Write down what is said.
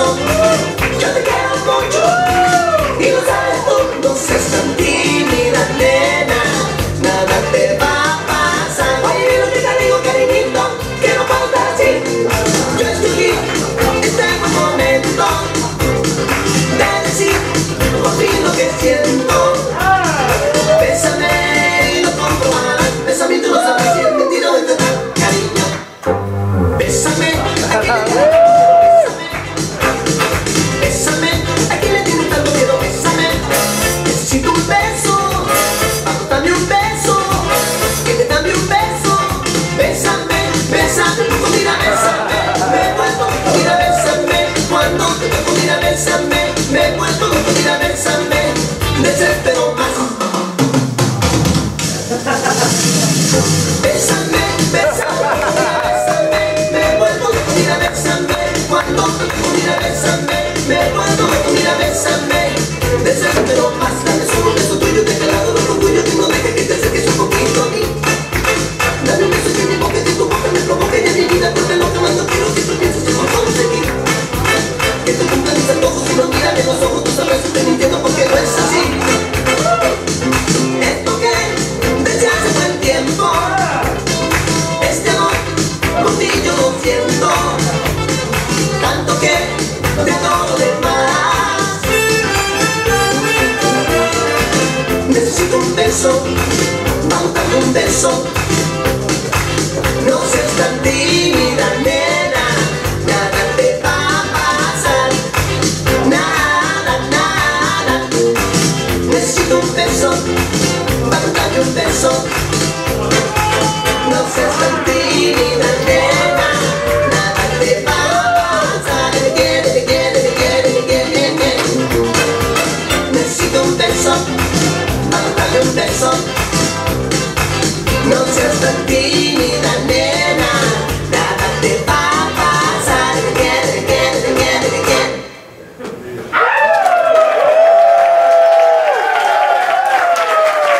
Oh. It's. tanto que de todo demás necesito un beso vamos un beso. No seas tan tímida nena nada te va a pasar. Nada nada. Necesito un beso vamos un beso. no sympathy.